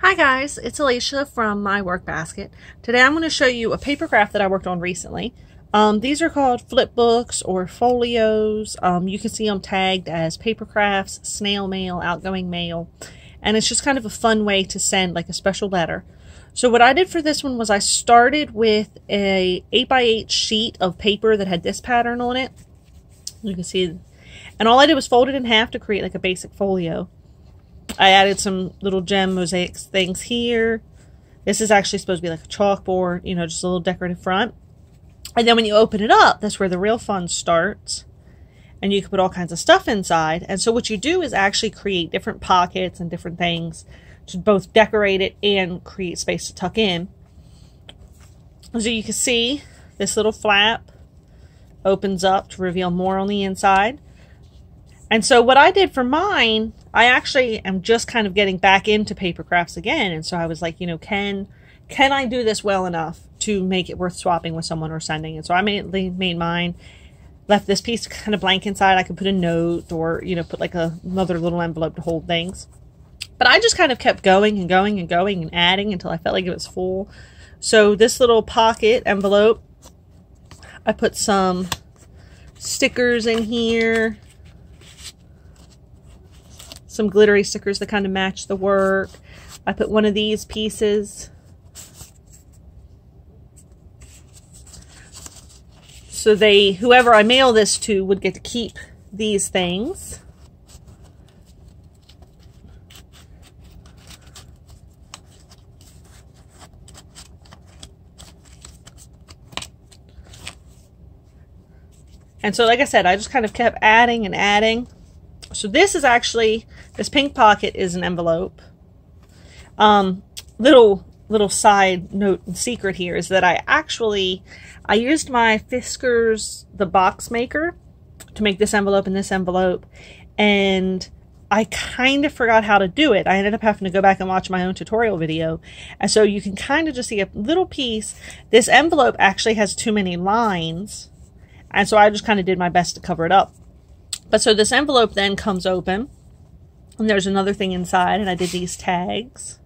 Hi guys, it's Alicia from My Workbasket. Today I'm going to show you a paper craft that I worked on recently. Um, these are called flip books or folios. Um, you can see them tagged as paper crafts, snail mail, outgoing mail, and it's just kind of a fun way to send like a special letter. So what I did for this one was I started with a 8x8 sheet of paper that had this pattern on it. You can see, and all I did was fold it in half to create like a basic folio. I added some little gem mosaics things here. This is actually supposed to be like a chalkboard, you know, just a little decorative front. And then when you open it up, that's where the real fun starts. And you can put all kinds of stuff inside. And so what you do is actually create different pockets and different things to both decorate it and create space to tuck in. So you can see this little flap opens up to reveal more on the inside. And so what I did for mine, I actually am just kind of getting back into paper crafts again. And so I was like, you know, can can I do this well enough to make it worth swapping with someone or sending? And so I made made mine, left this piece kind of blank inside. I could put a note or, you know, put like a, another little envelope to hold things. But I just kind of kept going and going and going and adding until I felt like it was full. So this little pocket envelope, I put some stickers in here some glittery stickers that kind of match the work. I put one of these pieces. So they, whoever I mail this to would get to keep these things. And so, like I said, I just kind of kept adding and adding. So this is actually, this pink pocket is an envelope. Um, little, little side note and secret here is that I actually, I used my Fiskars, the box maker, to make this envelope and this envelope. And I kind of forgot how to do it. I ended up having to go back and watch my own tutorial video. And so you can kind of just see a little piece. This envelope actually has too many lines. And so I just kind of did my best to cover it up. But so this envelope then comes open and there's another thing inside and I did these tags.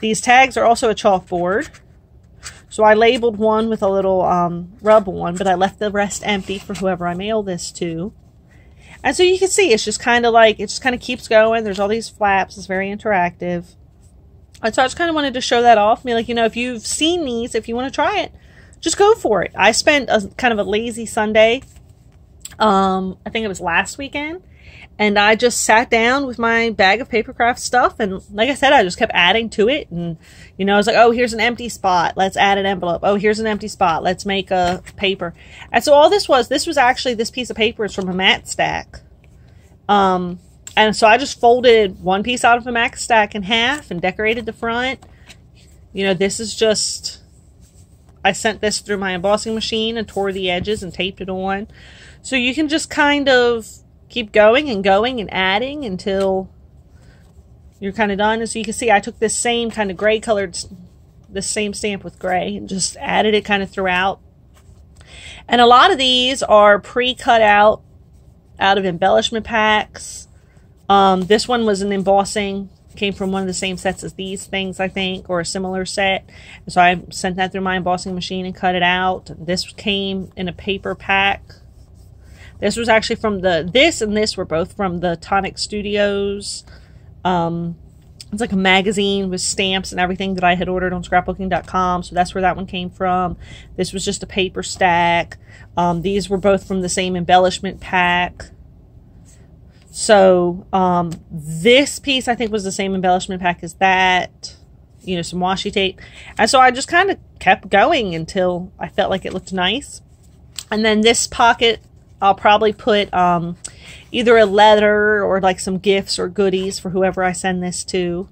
These tags are also a chalkboard. So I labeled one with a little um, rub-on, but I left the rest empty for whoever I mail this to. And so you can see it's just kind of like, it just kind of keeps going. There's all these flaps. It's very interactive. And so I just kind of wanted to show that off. I mean, like, you know, if you've seen these, if you want to try it, just go for it. I spent a kind of a lazy Sunday um, I think it was last weekend. And I just sat down with my bag of papercraft stuff. And like I said, I just kept adding to it. And, you know, I was like, oh, here's an empty spot. Let's add an envelope. Oh, here's an empty spot. Let's make a paper. And so all this was, this was actually, this piece of paper is from a mat stack. Um, and so I just folded one piece out of a mat stack in half and decorated the front. You know, this is just, I sent this through my embossing machine and tore the edges and taped it on. So you can just kind of keep going and going and adding until you're kind of done. And so you can see I took this same kind of gray colored, this same stamp with gray and just added it kind of throughout. And a lot of these are pre-cut out out of embellishment packs. Um, this one was an embossing, came from one of the same sets as these things, I think, or a similar set. so I sent that through my embossing machine and cut it out. This came in a paper pack this was actually from the, this and this were both from the Tonic Studios. Um, it's like a magazine with stamps and everything that I had ordered on scrapbooking.com. So that's where that one came from. This was just a paper stack. Um, these were both from the same embellishment pack. So um, this piece I think was the same embellishment pack as that. You know, some washi tape. And so I just kind of kept going until I felt like it looked nice. And then this pocket I'll probably put um, either a letter or like some gifts or goodies for whoever I send this to.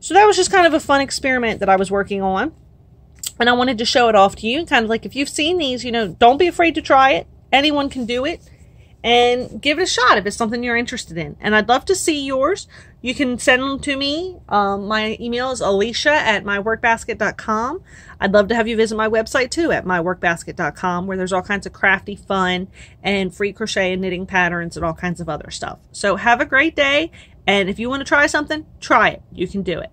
So that was just kind of a fun experiment that I was working on. And I wanted to show it off to you. Kind of like if you've seen these, you know, don't be afraid to try it. Anyone can do it and give it a shot if it's something you're interested in. And I'd love to see yours. You can send them to me. Um, my email is alicia at myworkbasket.com. I'd love to have you visit my website too at myworkbasket.com where there's all kinds of crafty fun and free crochet and knitting patterns and all kinds of other stuff. So have a great day. And if you want to try something, try it. You can do it.